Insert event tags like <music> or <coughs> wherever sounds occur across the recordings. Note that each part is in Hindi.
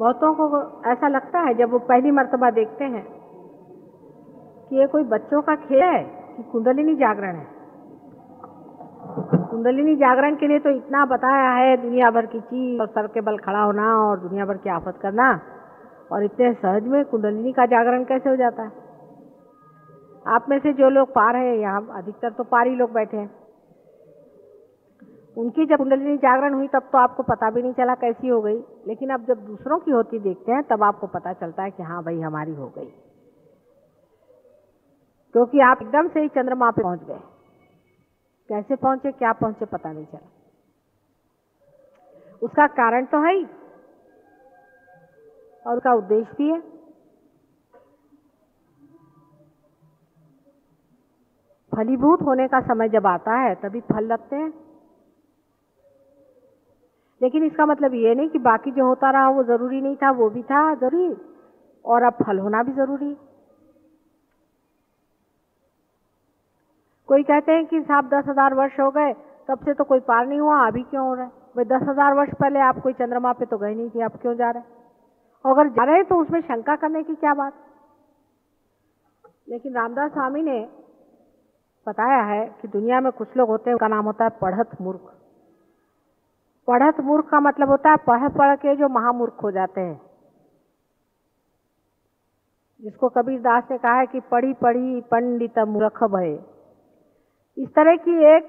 बहुतों को ऐसा लगता है, जब वो पहली मरतबा देखते हैं, कि ये कोई बच्चों का खेल है, कि कुंडलिनी जागरण है। कुंडलिनी जागरण के लिए तो इतना बताया है दुनिया भर की चीज़, और सर के बल खड़ा होना, और दुनिया भर की आफत करना, और इतने सहज में कुंडलिनी का जागरण कैसे हो जाता है? आप में से जो लोग पार है, यहाँ अधिकतर तो पार ही लोग बैठे हैं। उनकी जब कुंडलिनी जागरण हुई, तब तो आपको पता भी नहीं चला कैसी हो गई। लेकिन अब जब दूसरों की होती देखते हैं, तब आपको पता चलता है कि हाँ भाई, हमारी हो गई। क्योंकि आप एकदम से ही चंद्रमा पे पहुँच गए। कैसे पहुँचे, क्या पहुँचे, पता नहीं चला। उसका कारण तो है ही। और उसका उद्देश्य भी है। फलीभूत होने का समय जब आता है, तभी फल लगते हैं। लेकिन इसका मतलब ये नहीं कि बाकी जो होता रहा वो ज़रूरी नहीं था, वो भी था ज़रूरी, और अब फल होना भी ज़रूरी। कोई कहते हैं कि साहब दस हज़ार वर्ष हो गए, तब से तो कोई पार नहीं हुआ, अभी क्यों हो रहा है? भाई दस हज़ार वर्ष पहले आप कोई चंद्रमा पे तो गए नहीं थे, अब क्यों जा रहे और अगर जा रहे तो उसमें शंका करने की क्या बात? लेकिन रामदास स्वामी ने बताया है कि दुनिया में कुछ लोग होते हैं, उनका नाम होता है पढ़त मूर्ख। पढ़त मूर्ख का मतलब होता है पढ़ पढ़ के जो महामूर्ख हो जाते हैं। जिसको कबीर दास ने कहा है कि पढ़ी पढ़ी पंडित मूर्ख भय। इस तरह की एक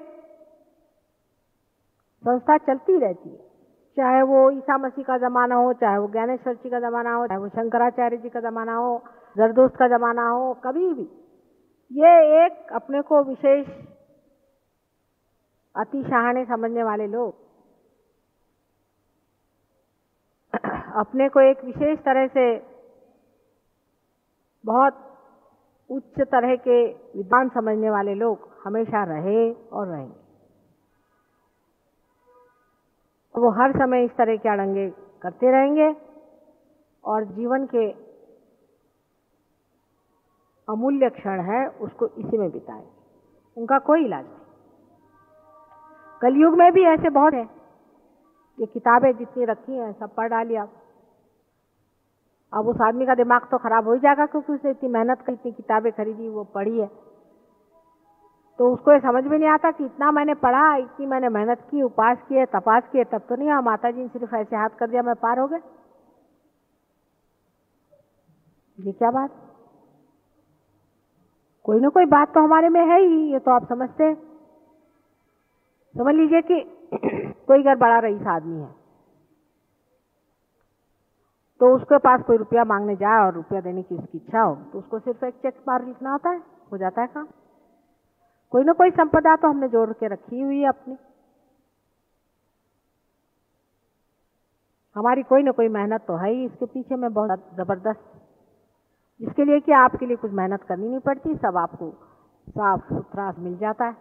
संस्था चलती रहती है। चाहे वो ईसा मसीह का जमाना हो, चाहे वो ज्ञानेश्वर जी का जमाना हो, चाहे वो शंकराचार्य जी का जमाना हो, जरदोस्त का जमाना हो, कभी भी। ये एक अपने को विशेष अति शहाने समझने वाले लोग। अपने को एक विशेष तरह से बहुत उच्च तरह के विद्वान समझने वाले लोग हमेशा रहे और रहेंगे। वो हर समय इस तरह के अड़ंगे करते रहेंगे और जीवन के अमूल्य क्षण है, उसको इसी में बिताए उनका कोई इलाज नहीं। कलयुग में भी ऐसे बहुत हैं। ये किताबें जितनी रखी हैं, सब पढ़ डाली आप। अब उस आदमी का दिमाग तो खराब हो ही जाएगा क्योंकि उसने इतनी मेहनत की, इतनी किताबें खरीदी, वो पढ़ी है। तो उसको ये समझ में नहीं आता कि इतना मैंने पढ़ा, इतनी मैंने मेहनत की, उपास किए तपास किए तब तो नहीं हाँ माता जी ने सिर्फ़ ऐसे हाथ कर दिया, मैं पार हो गए ये क्या बात? कोई ना कोई बात तो हमारे में है ही, ये तो आप समझते समझ लीजिए कि <clears throat> कोई घर बड़ा रईस आदमी है। तो उसके पास कोई रुपया मांगने जाए और रुपया देने की उसकी इच्छा हो तो उसको सिर्फ़ एक चेक बार लिखना होता है, हो जाता है काम। कोई ना कोई संपदा तो हमने जोड़ के रखी हुई है अपनी। हमारी कोई ना कोई मेहनत तो है ही, इसके पीछे में बहुत ज़बरदस्त। इसके लिए कि आपके लिए कुछ मेहनत करनी नहीं पड़ती, सब आपको साफ़ सुथरा मिल जाता है।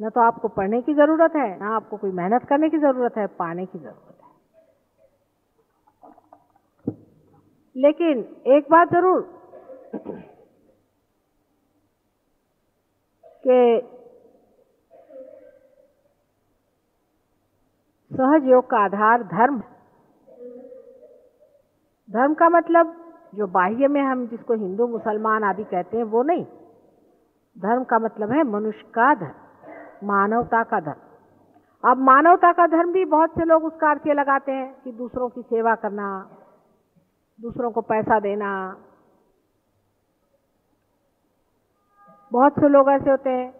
न तो आपको पढ़ने की ज़रूरत है, ना आपको कोई मेहनत करने की ज़रूरत है, पाने की ज़रूरत है। लेकिन एक बात ज़रूर कि सहज योग का आधार धर्म धर्म का मतलब जो बाह्य में हम जिसको हिंदू, मुसलमान आदि कहते हैं, वो नहीं। धर्म का मतलब है मनुष्य का धर्म, मानवता का धर्म। अब मानवता का धर्म भी बहुत से लोग उसका अर्थ लगाते हैं कि दूसरों की सेवा करना दूसरों को पैसा देना। बहुत से लोग ऐसे होते हैं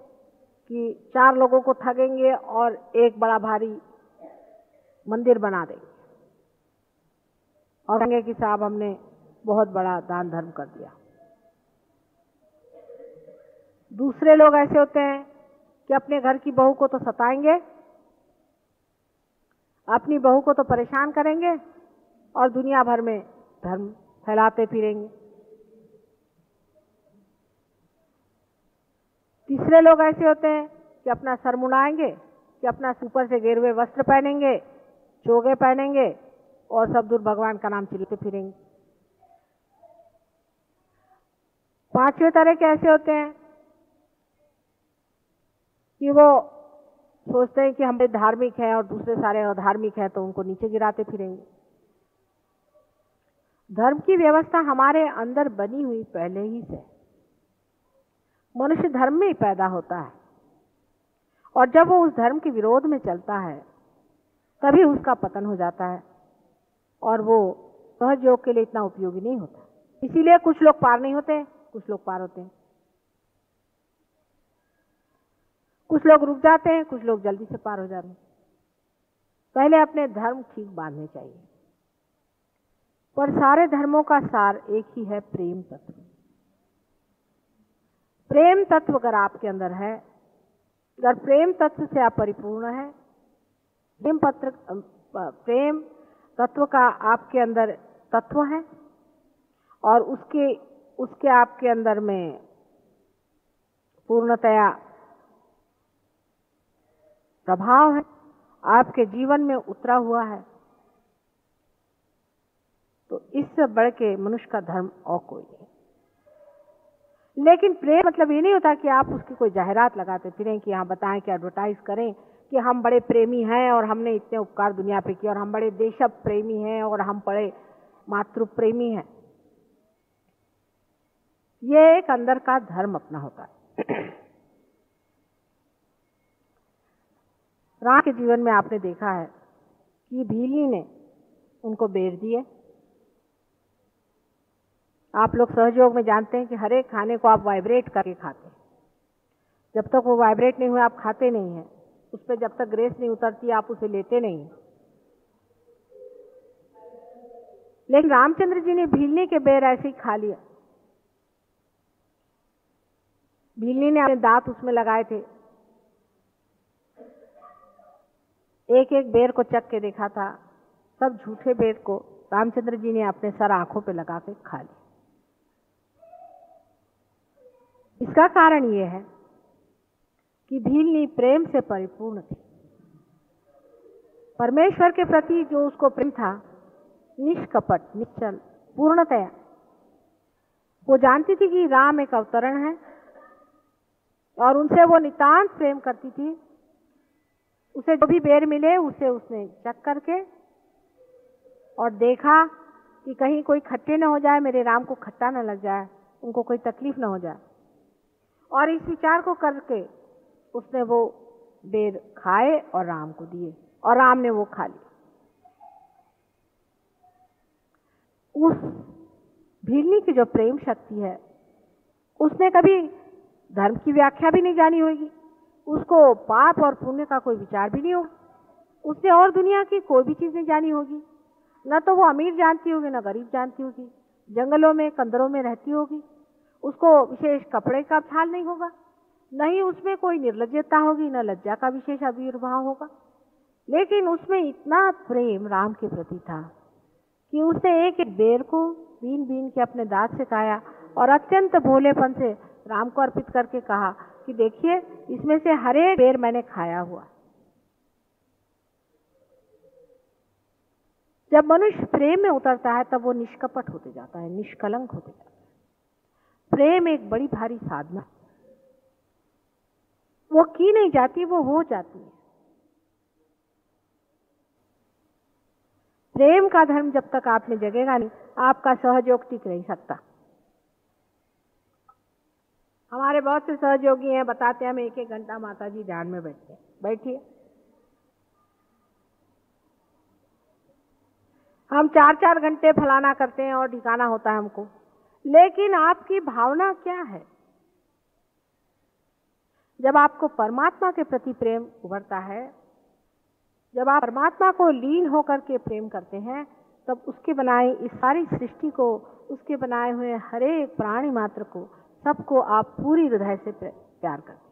कि चार लोगों को ठगेंगे और एक बड़ा भारी मंदिर बना देंगे। और कहेंगे कि साहब, हमने बहुत बड़ा दान धर्म कर दिया। दूसरे लोग ऐसे होते हैं कि अपने घर की बहू को तो सताएँगे, अपनी बहू को तो परेशान करेंगे और दुनिया भर में धर्म फैलाते फिरेंगे। तीसरे लोग ऐसे होते हैं कि अपना सर मुड़ाएँगे, कि अपना ऊपर से गेरुए वस्त्र पहनेंगे, चोगे पहनेंगे और सब दूर भगवान का नाम चिल्लाते फिरेंगे। पाँचवें तरह के ऐसे होते हैं कि वो सोचते हैं कि हम धार्मिक हैं और दूसरे सारे अधार्मिक हैं तो उनको नीचे गिराते फिरेंगे। धर्म की व्यवस्था हमारे अंदर बनी हुई पहले ही से। मनुष्य धर्म में ही पैदा होता है। और जब वो उस धर्म के विरोध में चलता है, तभी उसका पतन हो जाता है। और वो सहयोग के लिए इतना उपयोगी नहीं होता। इसीलिए कुछ लोग पार नहीं होते, कुछ लोग पार होते हैं। कुछ लोग रुक जाते हैं, कुछ लोग जल्दी से पार हो जाते हैं। पहले अपने धर्म ठीक बांधने चाहिए। पर सारे धर्मों का सार एक ही है प्रेम तत्व। प्रेम तत्व अगर आपके अंदर है, अगर प्रेम तत्व से आप परिपूर्ण है, प्रेम पत्र, प्रेम तत्व का आपके अंदर तत्व है, और उसके उसके आपके अंदर में पूर्णतया प्रभाव है, आपके जीवन में उतरा हुआ है तो इससे बढ़ के मनुष्य का धर्म और कोई नहीं। लेकिन प्रेम मतलब ये नहीं होता कि आप उसकी कोई जाहिरात लगाते, फिरें कि हाँ बताएँ, कि एडवर्टाइज करें कि हम बड़े प्रेमी हैं और हमने इतने उपकार दुनिया पे किए और हम बड़े देश प्रेमी हैं और हम बड़े मातृ प्रेमी हैं। ये एक अंदर का धर्म अपना होता है। राम के जीवन में आपने देखा है कि भीली ने उनको बेर दिए। आप लोग सहयोग में जानते हैं कि हर एक खाने को आप वाइब्रेट करके खाते हैं। जब तक वो वाइब्रेट नहीं हुए, आप खाते नहीं हैं। उस पर जब तक ग्रेस नहीं उतरती, आप उसे लेते नहीं लेकिन रामचंद्र जी ने भीलनी के बेर ऐसे ही खा लिया। भीलनी ने अपने दांत उसमें लगाए थे। एक एक बेर को चक के देखा था। सब झूठे बेर को रामचंद्र जी ने अपने सर आँखों पे लगा के खा लिया। इसका कारण यह है कि भीलनी प्रेम से परिपूर्ण थी। परमेश्वर के प्रति जो उसको प्रेम था, निष्कपट, निश्चल, पूर्णतया। वो जानती थी कि राम एक अवतरण है और उनसे वो नितांत प्रेम करती थी। उसे जो भी बेर मिले, उसे उसने चक करके और देखा कि कहीं कोई खट्टे न हो जाए, मेरे राम को खट्टा न लग जाए, उनको कोई तकलीफ़ न हो जाए। और इस विचार को करके उसने वो बेर खाए और राम को दिए और राम ने वो खा लिया। उस भीलनी की जो प्रेम शक्ति है, उसने कभी धर्म की व्याख्या भी नहीं जानी होगी। उसको पाप और पुण्य का कोई विचार भी नहीं होगा। उसने और दुनिया की कोई भी चीज़ नहीं जानी होगी। न तो वो अमीर जानती होगी, ना गरीब जानती होगी। जंगलों में, कंदरों में रहती होगी। उसको विशेष कपड़े का ख्याल नहीं होगा। नहीं उसमें कोई निर्लजता होगी, न लज्जा का विशेष आविर्भाव होगा। लेकिन उसमें इतना प्रेम राम के प्रति था कि उसने एक एक बेर को बीन बीन के अपने दांत से खाया और अत्यंत भोलेपन से राम को अर्पित करके कहा कि देखिए, इसमें से हर बेर मैंने खाया हुआ। जब मनुष्य प्रेम में उतरता है, तब वो निष्कपट होते जाता है, निष्कलंक होते जाता है। प्रेम एक बड़ी भारी साधना वो की नहीं जाती, वो हो जाती है। प्रेम का धर्म जब तक आप में जगेगा नहीं, आपका सहयोग टिक नहीं सकता। हमारे बहुत से सहयोगी हैं, बताते हैं, हम एक एक घंटा माता जी ध्यान में बैठते हैं। बैठिए। हम चार चार घंटे फलाना करते हैं और ठिकाना होता है हमको। लेकिन आपकी भावना क्या है? जब आपको परमात्मा के प्रति प्रेम उभरता है, जब आप परमात्मा को लीन होकर के प्रेम करते हैं, तब उसके बनाए इस सारी सृष्टि को, उसके बनाए हुए हर प्राणी मात्र को, सबको आप पूरी हृदय से प्यार करते हैं।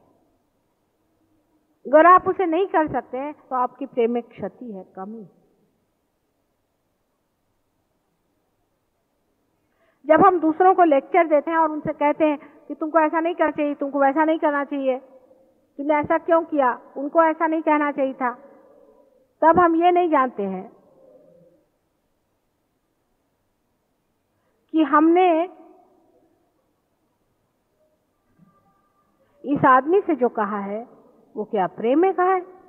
अगर आप उसे नहीं कर सकते तो आपकी प्रेम में क्षति है, कमी जब हम दूसरों को लेक्चर देते हैं और उनसे कहते हैं कि तुमको ऐसा नहीं करना चाहिए, तुमको वैसा नहीं करना चाहिए, तुमने ऐसा क्यों किया? उनको ऐसा नहीं कहना चाहिए था। तब हम ये नहीं जानते हैं कि हमने इस आदमी से जो कहा है, वो क्या प्रेम में कहा है?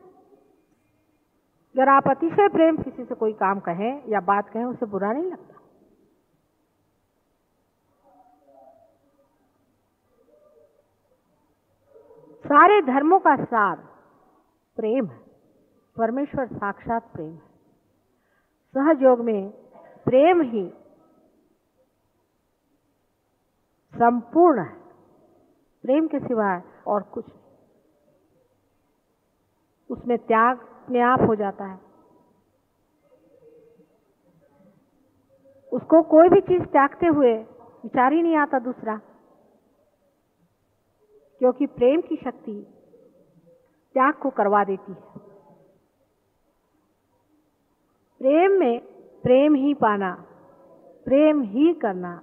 अगर आप अतिशय प्रेम किसी से कोई काम कहें या बात कहें, उसे बुरा नहीं लगता लेकिन जब आप प्रेम में उतरते हैं तब सारे धर्मों का सार प्रेम है। परमेश्वर साक्षात प्रेम है। सहयोग में प्रेम ही संपूर्ण है। प्रेम के सिवाय और कुछ नहीं। उसमें त्याग अपने आप हो जाता है। उसको कोई भी चीज़ त्यागते हुए विचार ही नहीं आता दूसरा। क्योंकि प्रेम की शक्ति त्याग को करवा देती है। प्रेम में प्रेम ही पाना, प्रेम ही करना,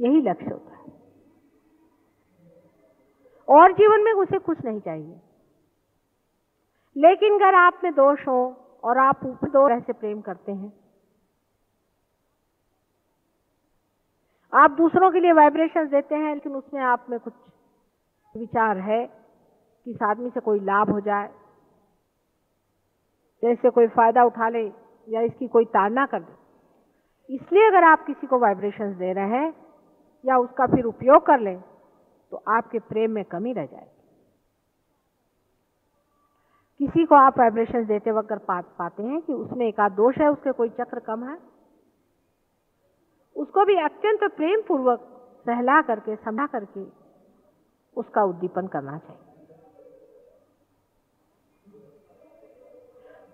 यही लक्ष्य होता है। और जीवन में उसे कुछ नहीं चाहिए। लेकिन अगर आप में दोष हो और आप ऊपर दो तरह से प्रेम करते हैं आप दूसरों के लिए वाइब्रेशंस देते हैं, लेकिन उसमें आप में कुछ विचार है कि इस आदमी से कोई लाभ हो जाए जैसे कोई फ़ायदा उठा ले, या इसकी कोई ताड़ना कर दे। इसलिए अगर आप किसी को वाइब्रेशंस दे रहे हैं, या उसका फिर उपयोग कर लें तो आपके प्रेम में कमी रह जाएगी। किसी को आप वाइब्रेशन देते वक्त पाते हैं कि उसमें एक आध दोष है, उसके कोई चक्र कम है उसको भी अत्यंत प्रेम पूर्वक सहला करके, समझा करके उसका उद्दीपन करना चाहिए।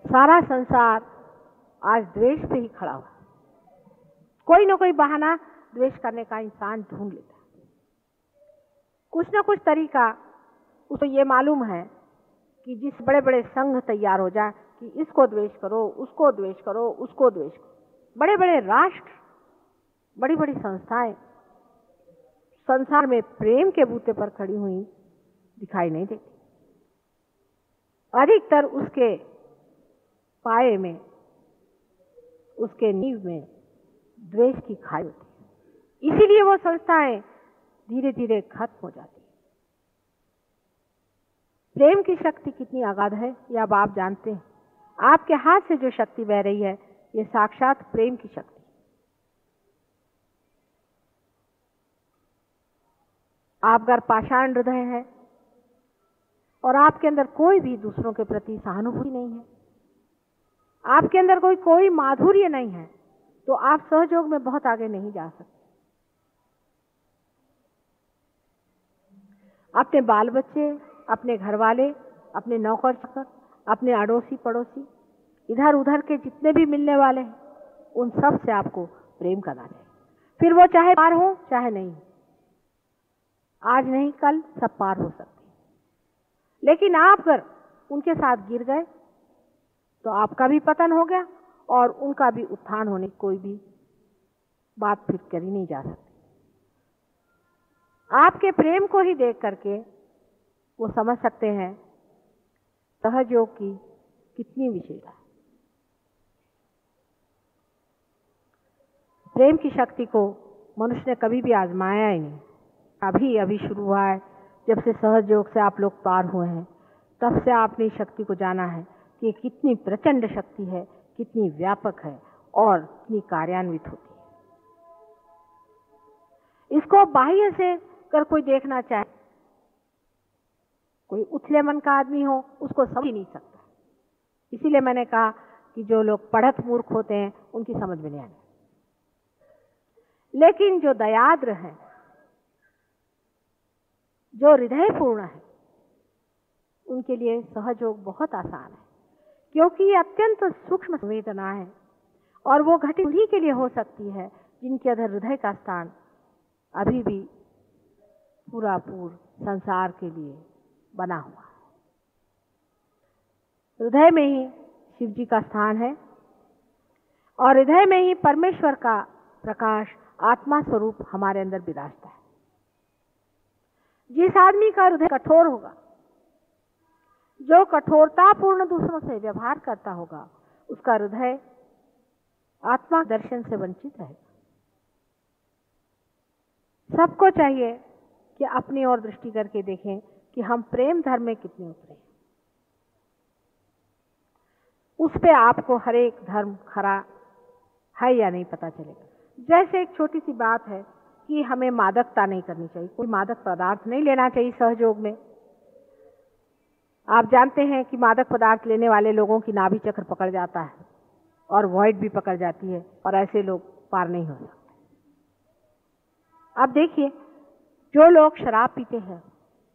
सारा संसार आज द्वेष पे ही खड़ा हुआ। कोई ना कोई बहाना द्वेष करने का इंसान ढूंढ लेता कुछ ना कुछ तरीका उसको ये मालूम है कि जिस बड़े बड़े संघ तैयार हो जाए कि इसको द्वेष करो, उसको द्वेष करो, उसको द्वेष करो। बड़े बड़े राष्ट्र बड़ी बड़ी संस्थाएँ संसार में प्रेम के बूते पर खड़ी हुई दिखाई नहीं देती। अधिकतर उसके पाए में, उसके नींव में द्वेष की खाई होती है। इसीलिए वो संस्थाएँ धीरे धीरे खत्म हो जाती प्रेम की शक्ति कितनी आगाध है, यह अब आप जानते हैं। आपके हाथ से जो शक्ति बह रही है ये साक्षात प्रेम की शक्ति आप अगर पाषाण हृदय है और आपके अंदर कोई भी दूसरों के प्रति सहानुभूति नहीं है। आपके अंदर कोई कोई माधुर्य नहीं है तो आप सहयोग में बहुत आगे नहीं जा सकते। अपने बाल बच्चे अपने घर वाले अपने नौकर चाकर अपने अड़ोसी पड़ोसी इधर उधर के जितने भी मिलने वाले हैं, उन सबसे आपको प्रेम करना चाहिए। फिर वो चाहे पार हो, चाहे नहीं आज नहीं, कल सब पार हो सकते लेकिन आप अगर उनके साथ गिर गए तो आपका भी पतन हो गया और उनका भी उत्थान होने की कोई भी बात फिर करी नहीं जा सकती। आपके प्रेम को ही देख करके वो समझ सकते हैं सहयोग की कितनी विशेषता प्रेम की शक्ति को मनुष्य ने कभी भी आजमाया ही नहीं। अभी अभी शुरू हुआ है। जब से सहयोग से आप लोग पार हुए हैं, तब से आपने शक्ति को जाना है कि कितनी प्रचंड शक्ति है, कितनी व्यापक है और कितनी कार्यान्वित होती है। इसको बाह्य से कर कोई देखना चाहे, कोई उथले मन का आदमी हो, उसको समझ ही नहीं सकता। इसीलिए मैंने कहा कि जो लोग पढ़त मूर्ख होते हैं, उनकी समझ में नहीं आने लेकिन जो दयाद्र है जो हृदय पूर्ण है, उनके लिए सहयोग बहुत आसान है, क्योंकि ये अत्यंत सूक्ष्म संवेदना है और वो घटी उन्हीं के लिए हो सकती है जिनके अंदर हृदय का स्थान अभी भी पूरा पूर संसार के लिए बना हुआ है। हृदय में ही शिव जी का स्थान है और हृदय में ही परमेश्वर का प्रकाश आत्मा स्वरूप हमारे अंदर विराजता है। जिस आदमी का हृदय कठोर होगा। जो कठोरतापूर्ण दूसरों से व्यवहार करता होगा, उसका हृदय आत्मा दर्शन से वंचित रहेगा सबको चाहिए कि अपनी ओर दृष्टि करके देखें कि हम प्रेम धर्म में कितने उतरे उस पे आपको हर एक धर्म खरा है या नहीं पता चलेगा। जैसे एक छोटी सी बात है कि हमें मादकता नहीं करनी चाहिए। कोई मादक पदार्थ नहीं लेना चाहिए सहयोग में। आप जानते हैं कि मादक पदार्थ लेने वाले लोगों की नाभि चक्र पकड़ जाता है और वॉइड भी पकड़ जाती है और ऐसे लोग पार नहीं हो सकते। अब देखिए, जो लोग शराब पीते हैं,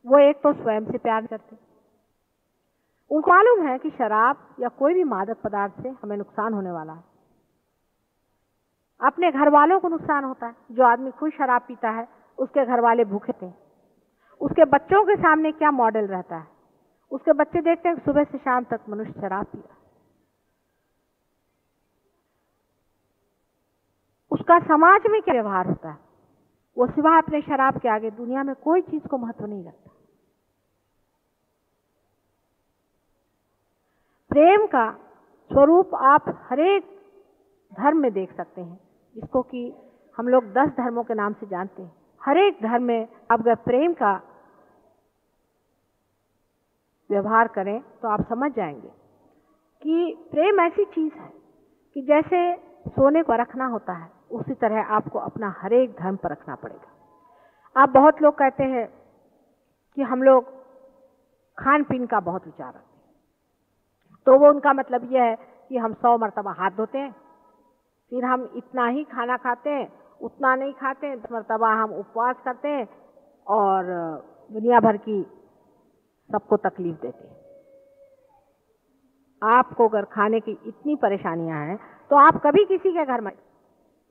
वो एक तो स्वयं से प्यार करते उनको मालूम है कि शराब या कोई भी मादक पदार्थ से हमें नुकसान होने वाला है। अपने घर वालों को नुकसान होता है। जो आदमी खुद शराब पीता है, उसके घर वाले भूखे थे। उसके बच्चों के सामने क्या मॉडल रहता है? उसके बच्चे देखते हैं सुबह से शाम तक मनुष्य शराब पी रहा उसका समाज में क्या व्यवहार होता है? वो सिवा अपने शराब के आगे दुनिया में कोई चीज़ को महत्व नहीं रखता। प्रेम का स्वरूप आप हरेक धर्म में देख सकते हैं। जिसको कि हम लोग दस धर्मों के नाम से जानते हैं। हर एक धर्म में अगर प्रेम का व्यवहार करें तो आप समझ जाएँगे कि प्रेम ऐसी चीज़ है कि जैसे सोने को रखना होता है, उसी तरह आपको अपना हर एक धर्म पर रखना पड़ेगा। आप बहुत लोग कहते हैं कि हम लोग खान पीन का बहुत विचार रखते हैं। तो वो उनका मतलब यह है कि हम सौ मरतबा हाथ धोते हैं फिर हम इतना ही खाना खाते हैं, उतना नहीं खाते हैं मरतबा हम उपवास करते हैं और दुनिया भर की सबको तकलीफ़ देते हैं। आपको अगर खाने की इतनी परेशानियाँ हैं तो आप कभी किसी के घर में,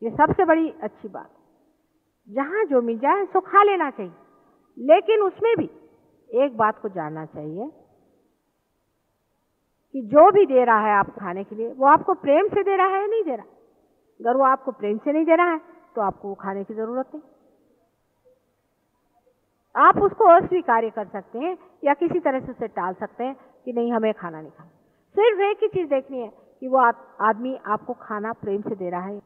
ये सबसे बड़ी अच्छी बात, जहाँ जो मिल जाए सो खा लेना चाहिए। लेकिन उसमें भी एक बात को जानना चाहिए कि जो भी दे रहा है आप खाने के लिए, वो आपको प्रेम से दे रहा है नहीं दे रहा? अगर वो आपको प्रेम से नहीं दे रहा है तो आपको वो खाने की ज़रूरत नहीं। आप उसको अस्वीकार्य कर सकते हैं या किसी तरह से उसे टाल सकते हैं कि नहीं, हमें खाना नहीं खाना। सिर्फ़ एक ही चीज़ देखनी है कि वो आदमी आपको खाना प्रेम से दे रहा है।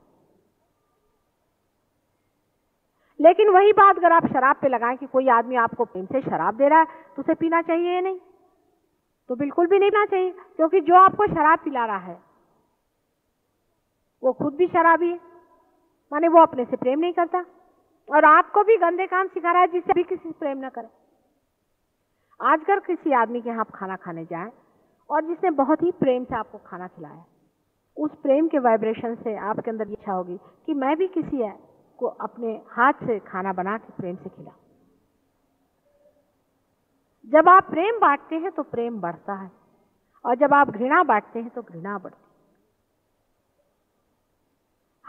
लेकिन वही बात अगर आप शराब पे लगाएँ कि कोई आदमी आपको प्रेम से शराब दे रहा है तो उसे पीना चाहिए या नहीं? तो बिल्कुल भी नहीं पीना चाहिए, क्योंकि जो आपको शराब पिला रहा है वो खुद भी शराबी है। माने वो अपने से प्रेम नहीं करता। और आपको भी गंदे काम सिखा रहा है जिससे भी किसी से प्रेम ना करे। आज अगर किसी आदमी के यहाँ आप खाना खाने जाए और जिसने बहुत ही प्रेम से आपको खाना खिलाया, उस प्रेम के वाइब्रेशन से आपके अंदर इच्छा होगी कि मैं भी किसी है को अपने हाथ से खाना बना के प्रेम से खिला जब आप प्रेम बांटते हैं तो प्रेम बढ़ता है और जब आप घृणा बांटते हैं तो घृणा बढ़ती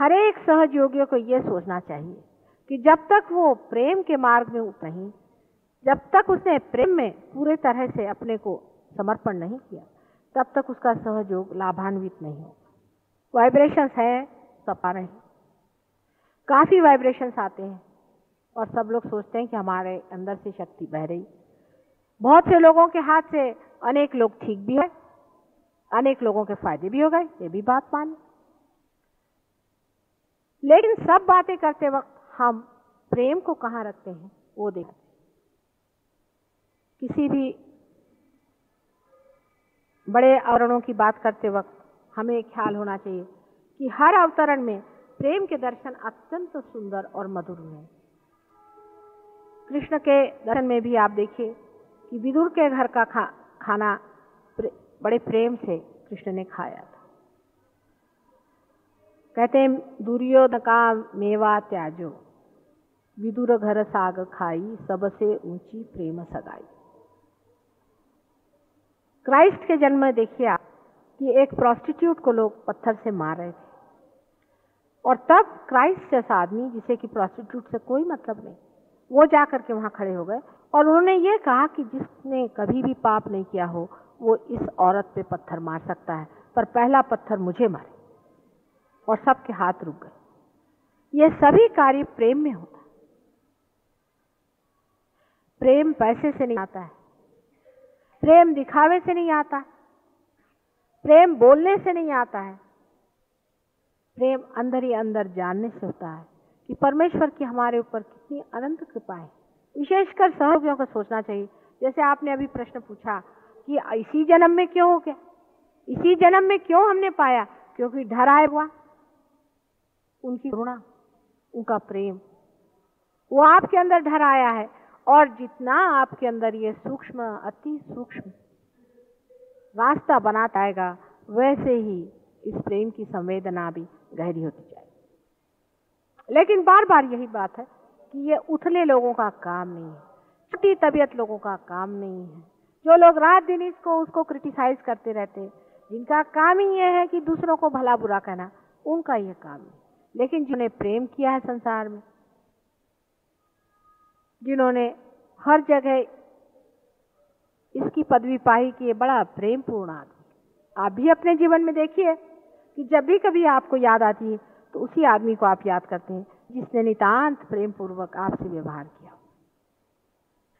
हर एक सहयोगियों को यह सोचना चाहिए कि जब तक वो प्रेम के मार्ग में नहीं जब तक उसने प्रेम में पूरे तरह से अपने को समर्पण नहीं किया, तब तक उसका सहयोग लाभान्वित नहीं होगा। वाइब्रेशंस है सपा रहे काफ़ी वाइब्रेशंस आते हैं और सब लोग सोचते हैं कि हमारे अंदर से शक्ति बह रही। बहुत से लोगों के हाथ से अनेक लोग ठीक भी हुए अनेक लोगों के फ़ायदे भी हो गए, ये भी बात मानी। लेकिन सब बातें करते वक्त हम प्रेम को कहाँ रखते हैं वो देखते किसी भी बड़े अवरणों की बात करते वक्त हमें ख्याल होना चाहिए कि हर अवतरण में प्रेम के दर्शन अत्यंत सुंदर और मधुर हैं। कृष्ण के दर्शन में भी आप देखिए कि विदुर के घर का खा, खाना प्रे, बड़े प्रेम से कृष्ण ने खाया था। कहते हैं, दुर्योधन का मेवा त्याजो। विदुर घर साग खाई, सबसे ऊँची प्रेम सगाई। क्राइस्ट के जन्म में देखिए आप कि एक प्रोस्टिट्यूट को लोग पत्थर से मार रहे थे। और तब क्राइस्ट जैसा आदमी, जिसे कि प्रोस्टिट्यूट से कोई मतलब नहीं, वो जाकर के वहाँ खड़े हो गए। और उन्होंने ये कहा कि जिसने कभी भी पाप नहीं किया हो, वो इस औरत पे पत्थर मार सकता है, पर पहला पत्थर मुझे मारे। और सबके हाथ रुक गए। ये सभी कार्य प्रेम में होता है। प्रेम पैसे से नहीं आता है। प्रेम दिखावे से नहीं आता प्रेम बोलने से नहीं आता है। प्रेम अंदर ही अंदर जानने से होता है कि परमेश्वर की हमारे ऊपर कितनी अनंत कृपा है। विशेषकर सहयोगियों को सोचना चाहिए। जैसे आपने अभी प्रश्न पूछा कि इसी जन्म में क्यों हो गया? इसी जन्म में क्यों हमने पाया? क्योंकि डर आए हुआ। उनकी करुणा, उनका प्रेम, वो आपके अंदर ढर आया है। और जितना आपके अंदर ये सूक्ष्म, अति सूक्ष्म रास्ता बनाता आएगा, वैसे ही इस प्रेम की संवेदना भी गहरी होती जाएगी। लेकिन बार बार यही बात है कि ये उथले लोगों का काम नहीं है छोटी तबीयत लोगों का काम नहीं है। जो लोग रात दिन इसको, उसको क्रिटिसाइज करते रहते हैं, जिनका काम ही ये है कि दूसरों को भला बुरा कहना, उनका ये काम है लेकिन जिन्होंने प्रेम किया है संसार में, जिन्होंने हर जगह इसकी पदवी पाई कि ये बड़ा प्रेम पूर्ण आदमी आप भी अपने जीवन में देखिए कि जब भी कभी आपको याद आती है तो उसी आदमी को आप याद करते हैं जिसने नितांत प्रेम पूर्वक आपसे व्यवहार किया।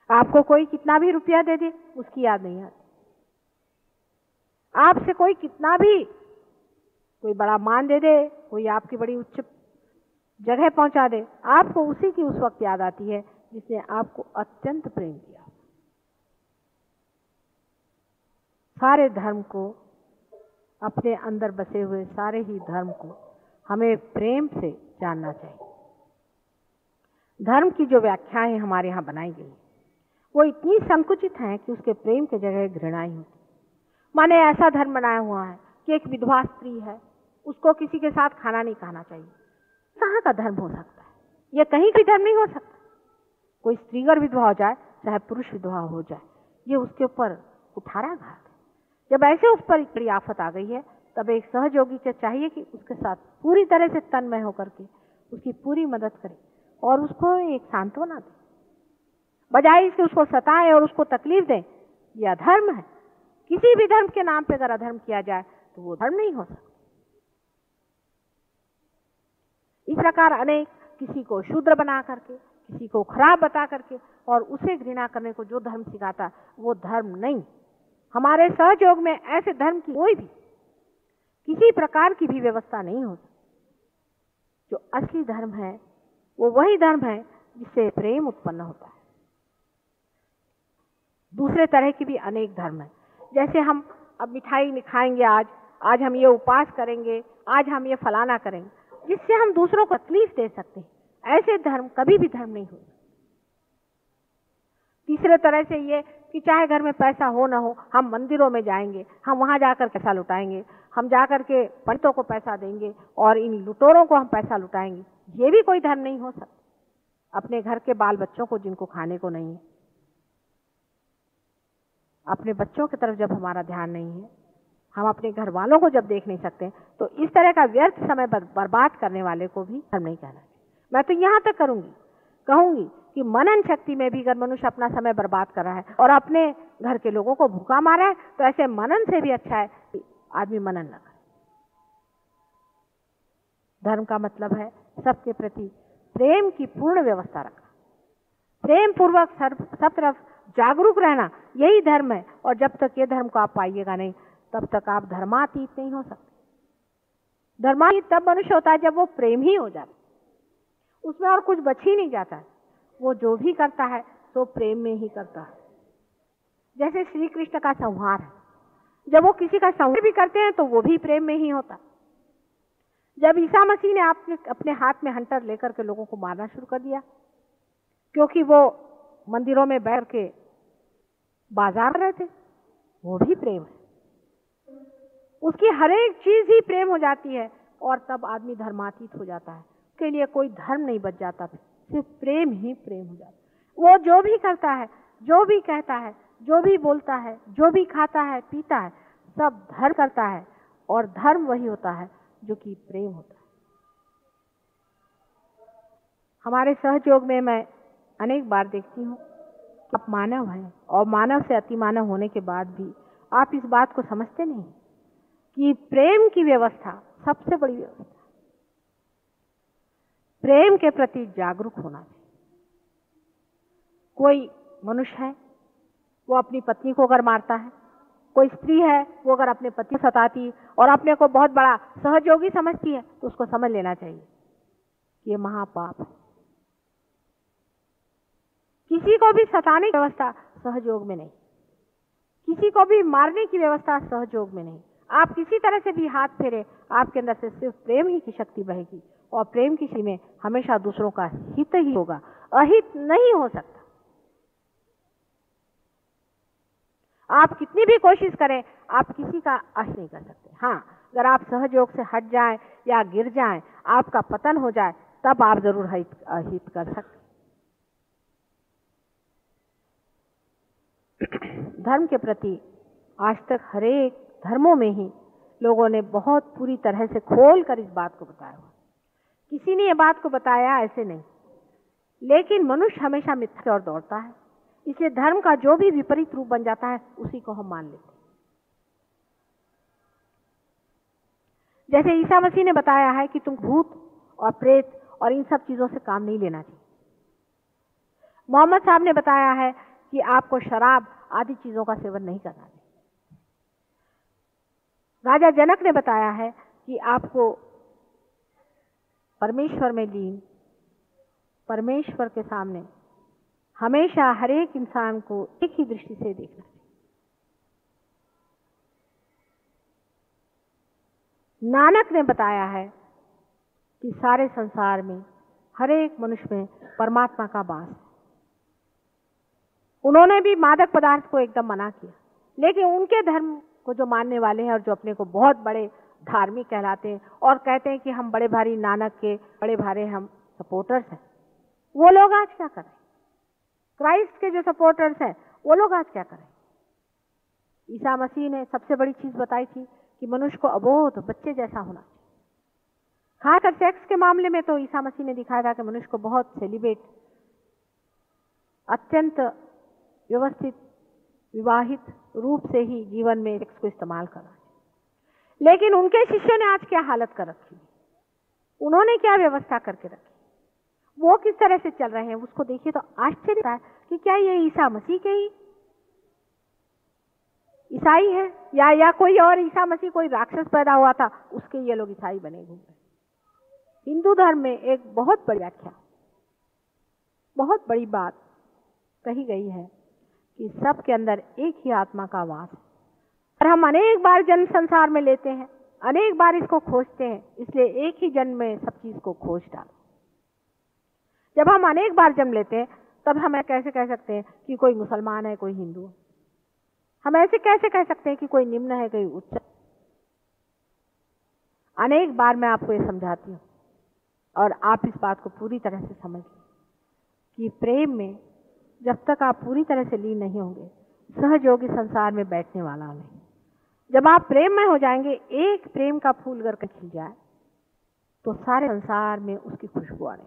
आपको कोई कितना भी रुपया दे दे, उसकी याद नहीं आती। आपसे कोई कितना भी कोई बड़ा मान दे दे, कोई आपकी बड़ी उच्च जगह पहुँचा दे। आपको उसी की उस वक्त याद आती है जिसने आपको अत्यंत प्रेम किया। सारे धर्म को, अपने अंदर बसे हुए सारे ही धर्म को हमें प्रेम से जानना चाहिए। धर्म की जो व्याख्याएँ हमारे यहाँ बनाई गई वो इतनी संकुचित हैं कि उसके प्रेम के जगह घृणा ही होती। माने ऐसा धर्म बनाया हुआ है कि एक विधवा स्त्री है उसको किसी के साथ खाना नहीं खाना चाहिए। कहाँ का धर्म हो सकता है? यह कहीं भी धर्म नहीं हो सकता। कोई स्त्री अगर विधवा हो जाए, चाहे पुरुष विधवा हो जाए, ये उसके ऊपर उठारा घात है। जब ऐसे उस पर बड़ी आफत आ गई है, तब एक सहयोगी को चाहिए कि उसके साथ पूरी तरह से तन्मय होकर के उसकी पूरी मदद करे और उसको एक सांत्वना दे। बजाय से उसको सताए और उसको तकलीफ़ दें यह अधर्म है। किसी भी धर्म के नाम पे अगर अधर्म किया जाए तो वो धर्म नहीं हो सकता। इस प्रकार अनेक किसी को शूद्र बना करके, किसी को खराब बता करके और उसे घृणा करने को जो धर्म सिखाता, वो धर्म नहीं। हमारे सहयोग में ऐसे धर्म की कोई भी, किसी प्रकार की भी व्यवस्था नहीं होती। जो असली धर्म है, वो वही धर्म है जिससे प्रेम उत्पन्न होता है। दूसरे तरह की भी अनेक धर्म है। जैसे हम अब मिठाई खाएँगे आज आज हम ये उपास करेंगे, आज हम ये फलाना करेंगे। जिससे हम दूसरों को तकलीफ़ दे सकते हैं। ऐसे धर्म कभी भी धर्म नहीं हो तीसरे तरह से ये कि चाहे घर में पैसा हो ना हो, हम मंदिरों में जाएँगे, हम वहाँ जाकर पैसा लुटाएँगे, हम जाकर के पंडितों को पैसा देंगे और इन लुटोरों को हम पैसा लुटाएँगे। ये भी कोई धर्म नहीं हो सकता। अपने घर के बाल बच्चों को जिनको खाने को नहीं है। अपने बच्चों की तरफ़ जब हमारा ध्यान नहीं है हम अपने घर वालों को जब देख नहीं सकते तो इस तरह का व्यर्थ समय बर्बाद करने वाले को भी धर्म नहीं कहना चाहिए। मैं तो यहाँ तक करूँगी, कहूँगी कि मनन शक्ति में भी अगर मनुष्य अपना समय बर्बाद कर रहा है और अपने घर के लोगों को भूखा मारा है तो ऐसे मनन से भी अच्छा है कि आदमी मनन न करे। धर्म का मतलब है सबके प्रति प्रेम की पूर्ण व्यवस्था रखना। प्रेम पूर्वक सब तरफ़ जागरूक रहना, यही धर्म है। और जब तक ये धर्म को आप पाइएगा नहीं तब तक आप धर्मातीत नहीं हो सकते। धर्मातीत तब मनुष्य होता है जब वो प्रेम ही हो। जाता उसमें और कुछ बच ही नहीं जाता है। वो जो भी करता है तो प्रेम में ही करता है। जैसे श्री कृष्ण का संहार है। जब वो किसी का संहार भी करते हैं तो वो भी प्रेम में ही होता जब ईसा मसीह ने आपने अपने हाथ में हंटर लेकर के लोगों को मारना शुरू कर दिया, क्योंकि वो मंदिरों में बैठ के बाज़ार रहे थे वो भी प्रेम है। उसकी हर एक चीज़ ही प्रेम हो जाती है और तब आदमी धर्मातीत हो जाता है। उसके लिए कोई धर्म नहीं बच जाता, सिर्फ़ प्रेम ही प्रेम हो जाता वो जो भी करता है, जो भी कहता है, जो भी बोलता है, जो भी खाता है, पीता है, सब धर्म करता है और धर्म वही होता है जो कि प्रेम होता है। हमारे सहयोग में मैं अनेक बार देखती हूँ आप मानव हैं और मानव से अति मानव होने के बाद भी आप इस बात को समझते नहीं। कि प्रेम की व्यवस्था सबसे बड़ी व्यवस्था। प्रेम के प्रति जागरूक होना चाहिए। कोई मनुष्य है, वो अपनी पत्नी को अगर मारता है, कोई स्त्री है, वो अगर अपने पति सताती और अपने को बहुत बड़ा सहयोगी समझती है तो उसको समझ लेना चाहिए ये महापाप है। किसी को भी सताने की व्यवस्था सहयोग में नहीं। किसी को भी मारने की व्यवस्था सहयोग में नहीं। आप किसी तरह से भी हाथ फेरे, आपके अंदर से सिर्फ़ प्रेम ही की शक्ति बहेगी। और प्रेम की में हमेशा दूसरों का हित ही होगा। अहित नहीं हो सकता। आप कितनी भी कोशिश करें, आप किसी का अहित नहीं कर सकते। हाँ अगर आप सहयोग से हट जाएँ या गिर जाएँ, आपका पतन हो जाए, तब आप ज़रूर हित अहित कर सकते <coughs> धर्म के प्रति आज तक हरेक धर्मों में ही लोगों ने बहुत पूरी तरह से खोल कर इस बात को बताया किसी ने यह बात को बताया ऐसे नहीं। लेकिन मनुष्य हमेशा मिथ्या की ओर दौड़ता है। इसलिए धर्म का जो भी विपरीत रूप बन जाता है, उसी को हम मान लेते हैं। जैसे ईसा मसीह ने बताया है कि तुम भूत और प्रेत और इन सब चीज़ों से काम नहीं लेना चाहिए। मोहम्मद साहब ने बताया है कि आपको शराब आदि चीज़ों का सेवन नहीं करना चाहिए। राजा जनक ने बताया है कि आपको परमेश्वर में लीन, परमेश्वर के सामने हमेशा हर एक इंसान को एक ही दृष्टि से देखना चाहिए। नानक ने बताया है कि सारे संसार में हर एक मनुष्य में परमात्मा का वास है। उन्होंने भी मादक पदार्थ को एकदम मना किया, लेकिन उनके धर्म को जो मानने वाले हैं और जो अपने को बहुत बड़े धार्मिक कहलाते हैं और कहते हैं कि हम बड़े भारी नानक के, बड़े भारे हम सपोर्टर्स हैं। वो लोग आज क्या करें क्राइस्ट के जो सपोर्टर्स हैं, वो लोग आज क्या करें ईसा मसीह ने सबसे बड़ी चीज़ बताई थी कि मनुष्य को अबोध, बच्चे जैसा होना चाहिए। खासकर सेक्स के मामले में तो ईसा मसीह ने दिखाया था कि मनुष्य को बहुत सेलिब्रेट अत्यंत व्यवस्थित विवाहित रूप से ही जीवन में सेक्स को इस्तेमाल करा लेकिन उनके शिष्यों ने आज क्या हालत कर रखी? उन्होंने क्या व्यवस्था करके रखी? वो किस तरह से चल रहे हैं, उसको देखिए तो आश्चर्य है कि क्या ये ईसा मसीह के ही ईसाई है? या या कोई और ईसा मसीह, कोई राक्षस पैदा हुआ था, उसके ये लोग ईसाई बने घूम रहे हिंदू धर्म में एक बहुत बड़ी व्याख्या, बहुत बड़ी बात कही गई है कि सबके अंदर एक ही आत्मा का वास। है और हम अनेक बार जन्म संसार में लेते हैं, अनेक बार इसको खोजते हैं, इसलिए एक ही जन्म में सब चीज़ को खोज डालो। जब हम अनेक बार जन्म लेते हैं, तब हम कैसे कह सकते हैं कि कोई मुसलमान है, कोई हिंदू है। हम ऐसे कैसे कह सकते हैं कि कोई निम्न है, कोई उच्च अनेक बार मैं आपको ये समझाती हूँ, और आप इस बात को पूरी तरह से समझ लें कि प्रेम में जब तक आप पूरी तरह से लीन नहीं होंगे सहयोगी संसार में बैठने वाला नहीं। जब आप प्रेम में हो जाएँगे, एक प्रेम का फूल अगर खिल जाए तो सारे संसार में उसकी खुशबू आने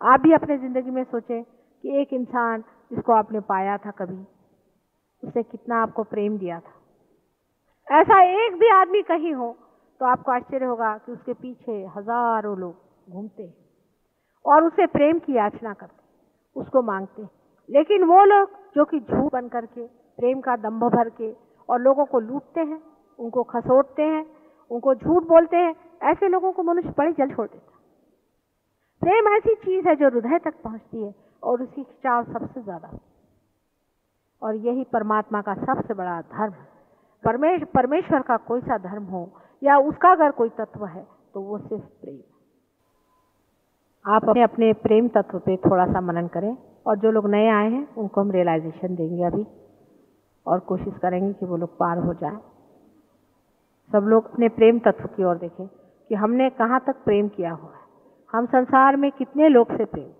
आप भी अपने ज़िंदगी में सोचें कि एक इंसान जिसको आपने पाया था कभी, उसने कितना आपको प्रेम दिया था। ऐसा एक भी आदमी कहीं हो तो आपको आश्चर्य होगा कि उसके पीछे हज़ारों लोग घूमते हैं और उसे प्रेम की याचना करते उसको मांगते। लेकिन वो लोग, जो कि झूठ बन करके, प्रेम का दम्भ भर के, और लोगों को लूटते हैं, उनको खसोटते हैं, उनको झूठ बोलते हैं, ऐसे लोगों को मनुष्य बड़े जल छोड़ देता। प्रेम ऐसी चीज़ है जो हृदय तक पहुँचती है, और उसकी खिंचाव सबसे ज़्यादा। और यही परमात्मा का सबसे बड़ा धर्म है। परमेश, परमेश्वर का कोई सा धर्म हो, या उसका अगर कोई तत्व है तो वो सिर्फ़ प्रेम। आप अपने अपने प्रेम तत्व पे थोड़ा सा मनन करें और जो लोग नए आए हैं, उनको हम रियलाइजेशन देंगे अभी और कोशिश करेंगे कि वो लोग पार हो जाए। सब लोग अपने प्रेम तत्व की ओर देखें कि हमने कहाँ तक प्रेम किया हुआ है। हम संसार में कितने लोग से प्रेम